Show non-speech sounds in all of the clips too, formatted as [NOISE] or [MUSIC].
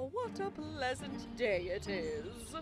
Oh, what a pleasant day it is.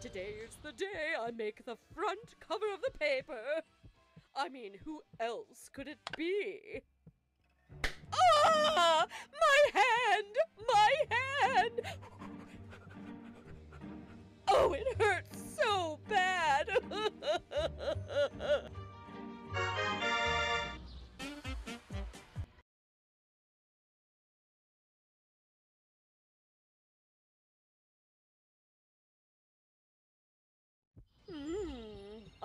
Today's the day I make the front cover of the paper. I mean, who else could it be? Ah! My hand! My hand! Oh, it hurts so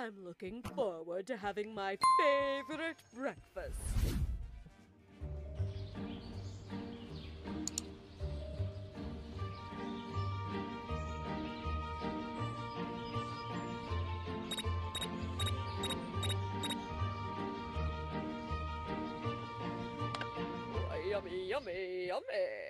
I'm looking forward to having my favorite breakfast. Yummy, yummy, yummy.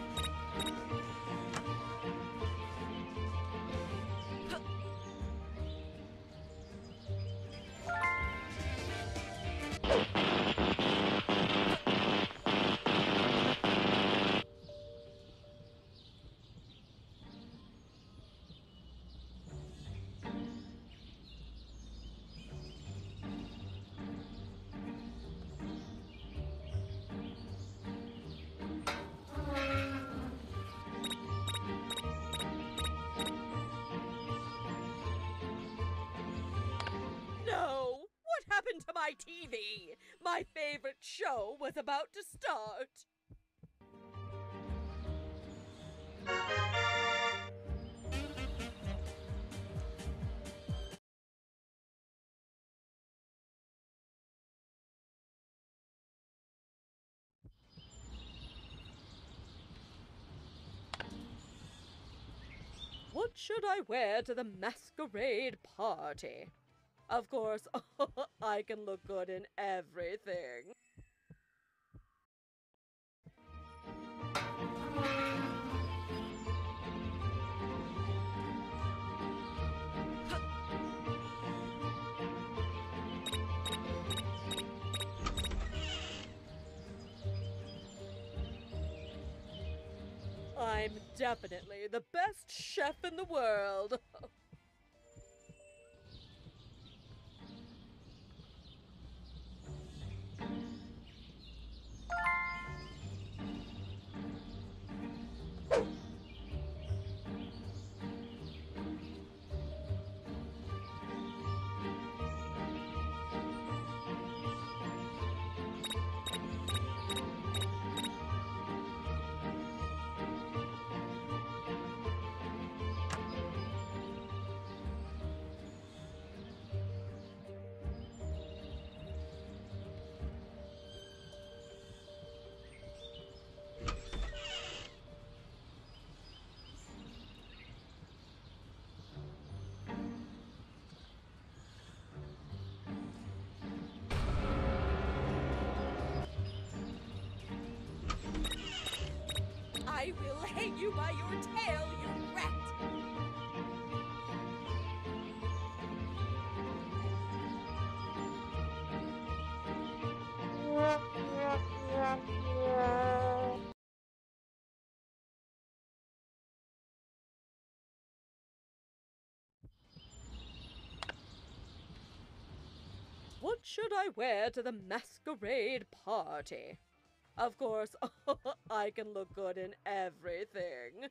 my TV? My favorite show was about to start. What should I wear to the masquerade party? Of course, [LAUGHS] I can look good in everything. I'm definitely the best chef in the world. [LAUGHS] I will hang you by your tail, you rat! What should I wear to the masquerade party? Of course, [LAUGHS] I can look good in everything.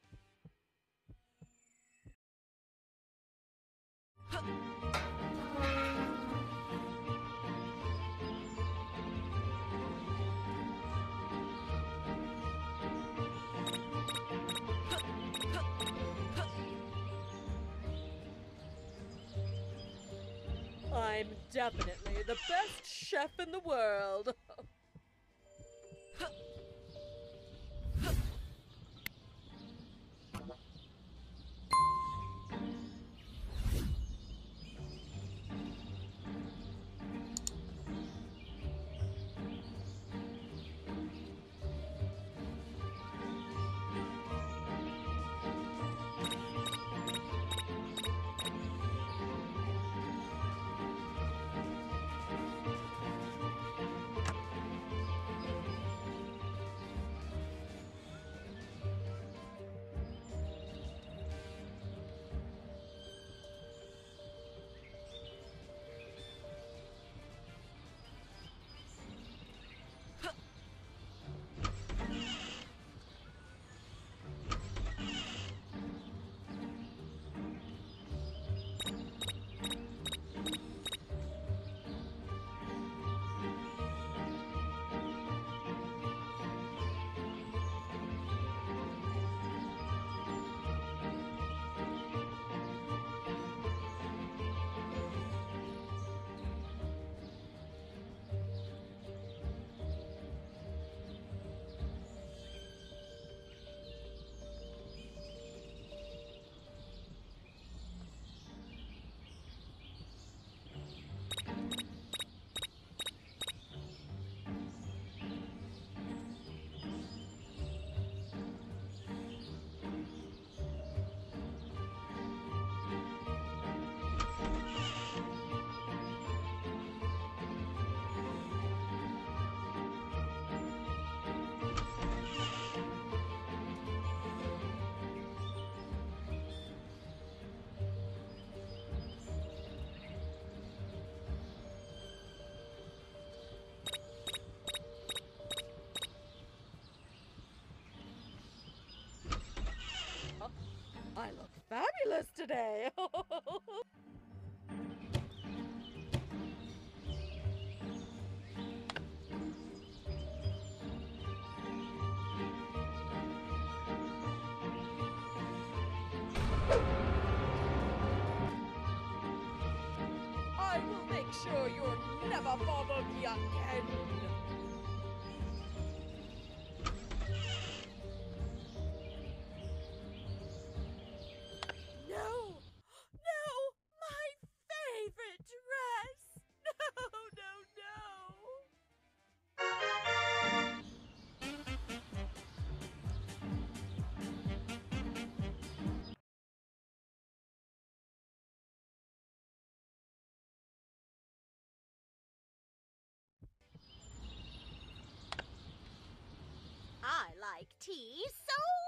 [LAUGHS] I'm definitely the best chef in the world. Today. [LAUGHS] I will make sure you'll never bother me again. Tea so.